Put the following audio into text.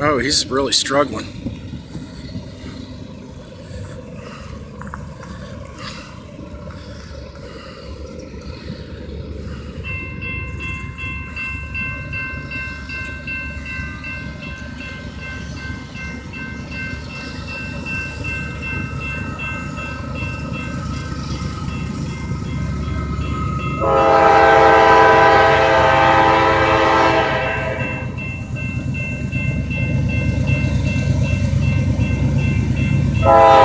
Oh, he's really struggling. Picking